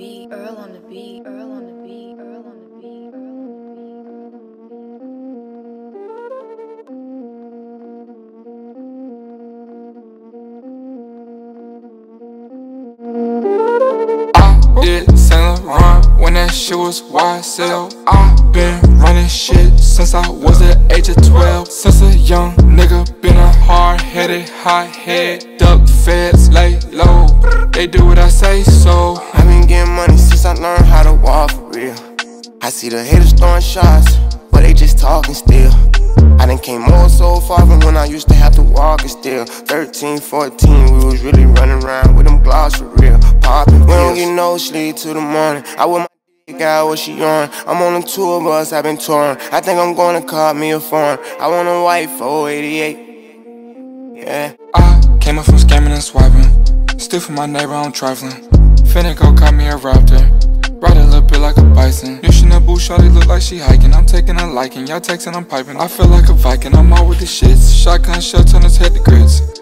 beat, Earl on the beat, Earl on the beat, Earl on the beat, Earl on I did Saint Laurent when that shit was YSL. I been running shit since I was the age of 12. Since a young nigga, been a hard headed, hot head. Duck feds, lay low. They do what I say so. i been getting money since I learned how to walk for real. I see the haters throwing shots, but they just talking still. I done came more so far from when I used to have to walk and still. 13, 14, we was really running around with them Glocks for real. Popping, we don't get no sleep till the morning. I with my dick out what she on. I'm on a tour bus, I've been touring I think I'm gonna call me a foreign. I want a white 488 Yeah. I came up from scamming and swiping Still my neighbor, I'm trifling Finna go call me a raptor Ride a little bit like a bison. You shouldn't boo shawty look like she hiking. I'm taking a liking. Y'all texting, I'm piping. I feel like a Viking. I'm all with the shits. Shotgun shell turn his head to grits.